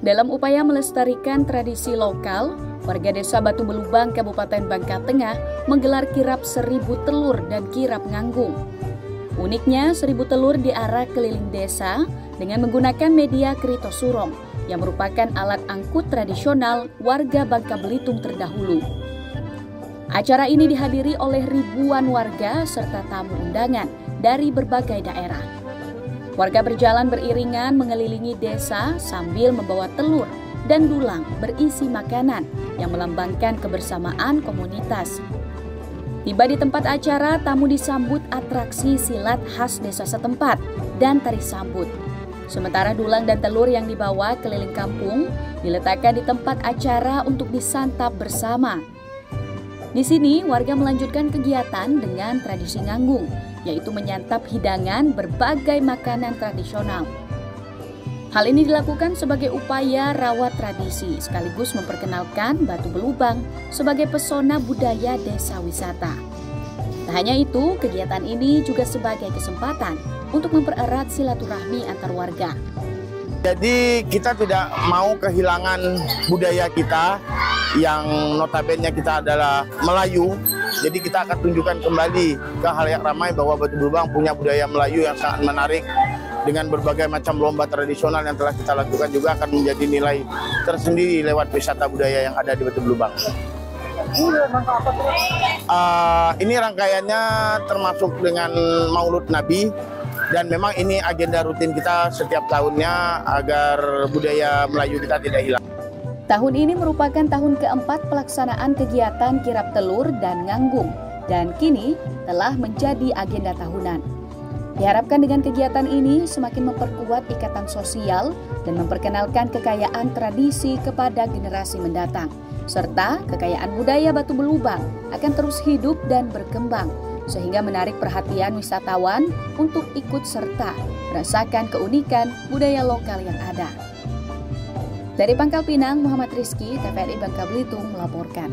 Dalam upaya melestarikan tradisi lokal, warga desa Batu Belubang, Kabupaten Bangka Tengah menggelar kirap seribu telur dan kirap nganggung. Uniknya, seribu telur diarak keliling desa dengan menggunakan media kerito surong yang merupakan alat angkut tradisional warga Bangka Belitung terdahulu. Acara ini dihadiri oleh ribuan warga serta tamu undangan dari berbagai daerah. Warga berjalan beriringan mengelilingi desa sambil membawa telur dan dulang berisi makanan yang melambangkan kebersamaan komunitas. Tiba di tempat acara, tamu disambut atraksi silat khas desa setempat dan tari sambut. Sementara dulang dan telur yang dibawa keliling kampung diletakkan di tempat acara untuk disantap bersama. Di sini, warga melanjutkan kegiatan dengan tradisi nganggung, yaitu menyantap hidangan berbagai makanan tradisional. Hal ini dilakukan sebagai upaya rawat tradisi sekaligus memperkenalkan Batu Belubang sebagai pesona budaya desa wisata. Tak hanya itu, kegiatan ini juga sebagai kesempatan untuk mempererat silaturahmi antar warga. Jadi kita tidak mau kehilangan budaya kita yang notabene kita adalah Melayu jadi kita akan tunjukkan kembali ke hal yang ramai bahwa Batu Belubang punya budaya Melayu yang sangat menarik dengan berbagai macam lomba tradisional yang telah kita lakukan juga akan menjadi nilai tersendiri lewat wisata budaya yang ada di Batu Belubang. Uh, ini rangkaiannya termasuk dengan Maulud Nabi dan memang ini agenda rutin kita setiap tahunnya agar budaya Melayu kita tidak hilang. Tahun ini merupakan tahun keempat pelaksanaan kegiatan kirap telur dan nganggung dan kini telah menjadi agenda tahunan. Diharapkan dengan kegiatan ini semakin memperkuat ikatan sosial dan memperkenalkan kekayaan tradisi kepada generasi mendatang, serta kekayaan budaya Batu Belubang akan terus hidup dan berkembang, sehingga menarik perhatian wisatawan untuk ikut serta merasakan keunikan budaya lokal yang ada. Dari Pangkal Pinang, Muhammad Rizky, TVRI Bangka Belitung melaporkan.